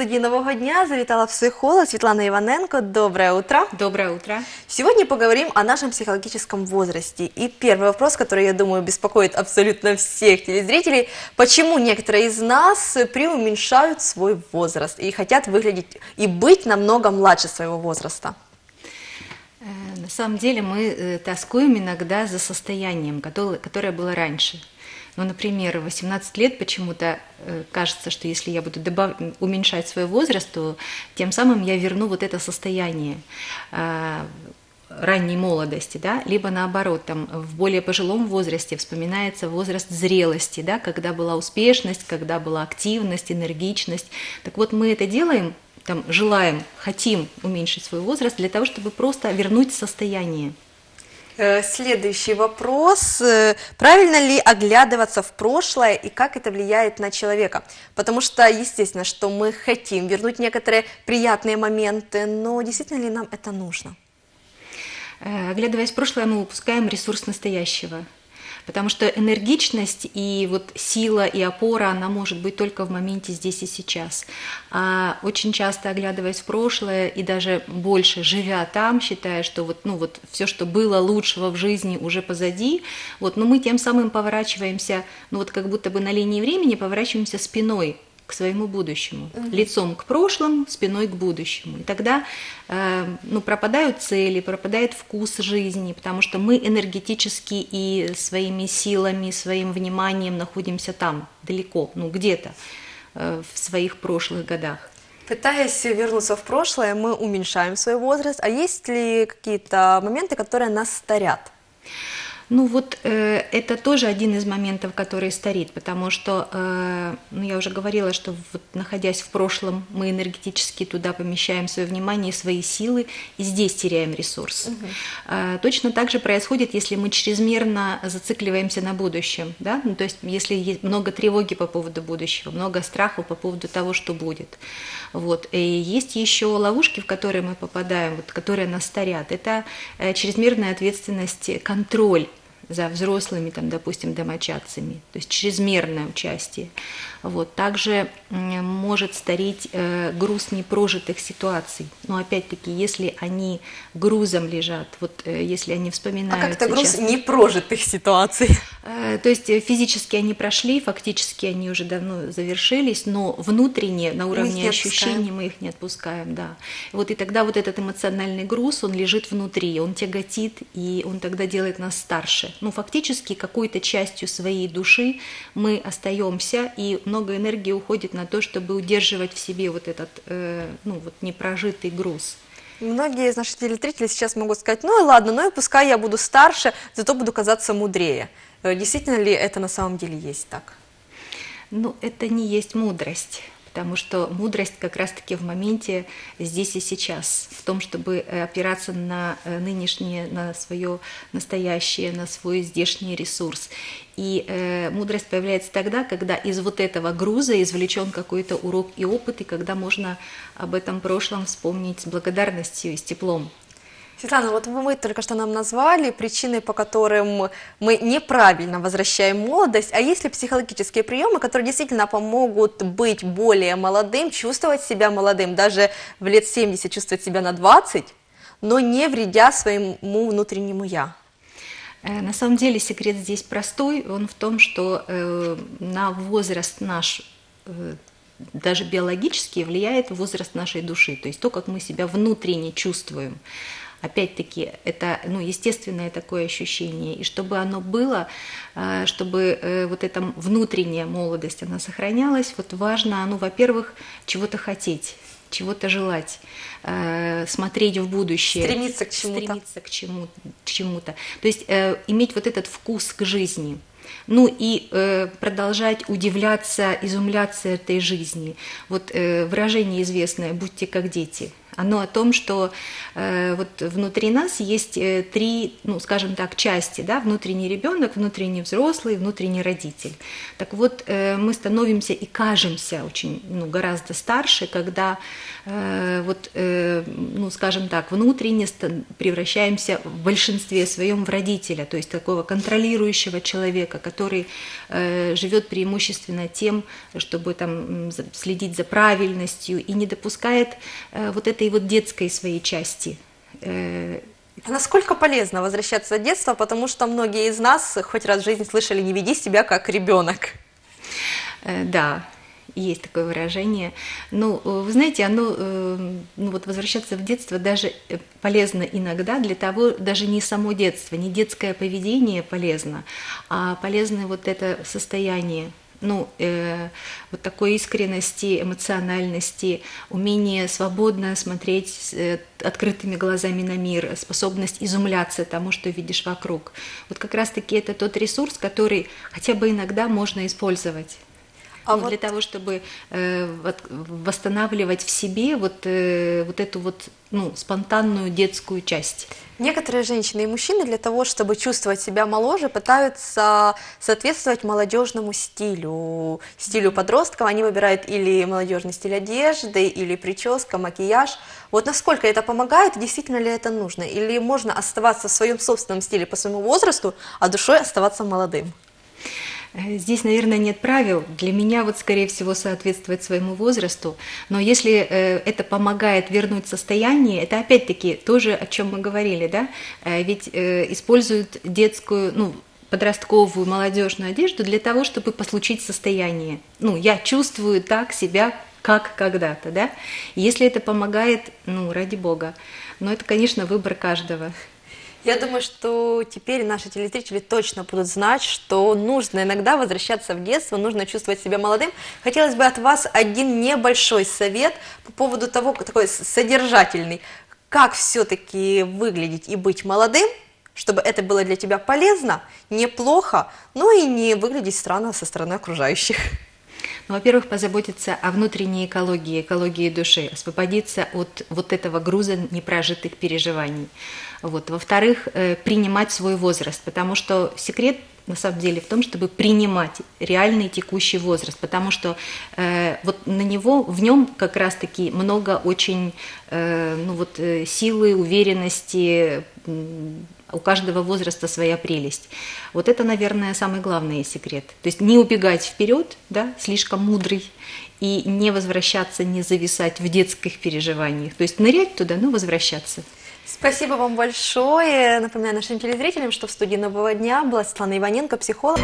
студии «Нового дня» завитала психолог Светлана Иваненко. Доброе утро. Доброе утро. Сегодня поговорим о нашем психологическом возрасте. И первый вопрос, который, я думаю, беспокоит абсолютно всех телезрителей. Почему некоторые из нас преуменьшают свой возраст и хотят выглядеть и быть намного младше своего возраста? На самом деле мы э, тоскуем иногда за состоянием, которое было раньше. Ну, например, 18 лет почему-то э, кажется, что если я буду добав... уменьшать свой возраст, то тем самым я верну вот это состояние э, ранней молодости, да, либо наоборот, там в более пожилом возрасте вспоминается возраст зрелости, да, когда была успешность, когда была активность, энергичность. Так вот, мы это делаем, там, желаем, хотим уменьшить свой возраст для того, чтобы просто вернуть состояние. Э, следующий вопрос. Э, правильно ли оглядываться в прошлое и как это влияет на человека? Потому что, естественно, что мы хотим вернуть некоторые приятные моменты, но действительно ли нам это нужно? Э, оглядываясь в прошлое, мы упускаем ресурс настоящего – Потому что энергичность и вот сила и опора, она может быть только в моменте здесь и сейчас. А очень часто, оглядываясь в прошлое и даже больше живя там, считая, что вот, ну вот все, что было лучшего в жизни, уже позади, вот, но мы тем самым поворачиваемся, ну вот как будто бы на линии времени поворачиваемся спиной к своему будущему, угу. лицом к прошлому, спиной к будущему. И тогда э, ну, пропадают цели, пропадает вкус жизни, потому что мы энергетически и своими силами, своим вниманием находимся там, далеко, ну где-то э, в своих прошлых годах. Пытаясь вернуться в прошлое, мы уменьшаем свой возраст. А есть ли какие-то моменты, которые нас старят? Ну вот э, это тоже один из моментов, который старит, потому что, э, ну я уже говорила, что вот, находясь в прошлом, мы энергетически туда помещаем свое внимание, свои силы, и здесь теряем ресурс. Угу. Э, точно так же происходит, если мы чрезмерно зацикливаемся на будущем, да, ну, то есть если есть много тревоги по поводу будущего, много страхов по поводу того, что будет. Вот. И есть еще ловушки, в которые мы попадаем, вот, которые нас старят. Это э, чрезмерная ответственность, контроль за взрослыми, там, допустим, домочадцами, то есть чрезмерное участие. Вот. Также может стареть э, груз непрожитых ситуаций. Но опять-таки, если они грузом лежат, вот э, если они вспоминают... А как это груз непрожитых ситуаций? Э, то есть физически они прошли, фактически они уже давно завершились, но внутренне, на уровне ощущений мы их не отпускаем, да. Вот и тогда вот этот эмоциональный груз, он лежит внутри, он тяготит, и он тогда делает нас старше. Ну, фактически какой-то частью своей души мы остаемся, и много энергии уходит на то, чтобы удерживать в себе вот этот, э, ну, вот непрожитый груз. Многие из наших телезрителей сейчас могут сказать, ну и ладно, ну и пускай я буду старше, зато буду казаться мудрее. Э, действительно ли это на самом деле есть так? Ну, это не есть мудрость потому что мудрость как раз-таки в моменте здесь и сейчас, в том, чтобы э, опираться на э, нынешнее, на свое настоящее, на свой здешний ресурс. И э, мудрость появляется тогда, когда из вот этого груза извлечен какой-то урок и опыт, и когда можно об этом прошлом вспомнить с благодарностью и с теплом. Светлана, вот вы только что нам назвали причины, по которым мы неправильно возвращаем молодость, а есть ли психологические приемы, которые действительно помогут быть более молодым, чувствовать себя молодым, даже в лет 70 чувствовать себя на 20, но не вредя своему внутреннему «я»? Э, на самом деле секрет здесь простой, он в том, что э, на возраст наш э, даже биологически влияет возраст нашей души, то есть то, как мы себя внутренне чувствуем опять-таки, это ну, естественное такое ощущение. И чтобы оно было, э, чтобы э, вот эта внутренняя молодость, она сохранялась, вот важно, ну, во-первых, чего-то хотеть чего-то желать, э, смотреть в будущее, стремиться к чему-то, стремиться к чему, к чему-то. То есть иметь вот этот вкус к жизни. Ну и э, продолжать удивляться, изумляться этой жизни. Вот э, выражение известное «будьте как дети». Оно о том, что э, вот внутри нас есть э, три, ну, скажем так, части, да, внутренний ребенок, внутренний взрослый, внутренний родитель. Так вот, э, мы становимся и кажемся очень, ну, гораздо старше, когда э, вот, э, ну, скажем так, внутренне превращаемся в большинстве своем в родителя, то есть такого контролирующего человека, который э, живет преимущественно тем, чтобы там следить за правильностью и не допускает э, вот этой вот детской своей части. Э, а насколько полезно возвращаться в детство, потому что многие из нас хоть раз в жизни слышали «не веди себя как ребенок». Э, да, есть такое выражение. Ну, вы знаете, оно, ну вот возвращаться в детство даже полезно иногда для того, даже не само детство, не детское поведение полезно, а полезно вот это состояние ну, э, вот такой искренности, эмоциональности, умение свободно смотреть э, открытыми глазами на мир, способность изумляться тому, что видишь вокруг. Вот как раз-таки это тот ресурс, который хотя бы иногда можно использовать. А ну, вот... Для того, чтобы э, восстанавливать в себе вот, э, вот эту вот ну, спонтанную детскую часть. Некоторые женщины и мужчины для того, чтобы чувствовать себя моложе, пытаются соответствовать молодежному стилю, стилю подростков. Они выбирают или молодежный стиль одежды, или прическа, макияж. Вот насколько это помогает, действительно ли это нужно? Или можно оставаться в своем собственном стиле по своему возрасту, а душой оставаться молодым? Э, здесь, наверное, нет правил. Для меня вот, скорее всего, соответствует своему возрасту. Но если э, это помогает вернуть состояние, это опять-таки тоже, о чем мы говорили, да? Э, ведь используют детскую, ну, подростковую молодежную одежду для того, чтобы послучить состояние. Ну, я чувствую так себя, как когда-то, да? Если это помогает, ну, ради бога. Но это, конечно, выбор каждого. Я думаю, что теперь наши телезрители точно будут знать, что нужно иногда возвращаться в детство, нужно чувствовать себя молодым. Хотелось бы от вас один небольшой совет по поводу того, такой содержательный, как все-таки выглядеть и быть молодым, чтобы это было для тебя полезно, неплохо, ну и не выглядеть странно со стороны окружающих. Ну, во-первых, позаботиться о внутренней экологии, экологии души, освободиться от вот этого груза непрожитых переживаний. Вот. Во-вторых, э, принимать свой возраст, потому что секрет на самом деле в том, чтобы принимать реальный текущий возраст, потому что э, вот на него, в нем как раз-таки много очень э, ну вот, э, силы, уверенности, у каждого возраста своя прелесть. Вот это, наверное, самый главный секрет. То есть не убегать вперед, да, слишком мудрый, и не возвращаться, не зависать в детских переживаниях. То есть нырять туда, но возвращаться. Спасибо вам большое. Напоминаю нашим телезрителям, что в студии «Нового дня» была Светлана Иваненко, психолог.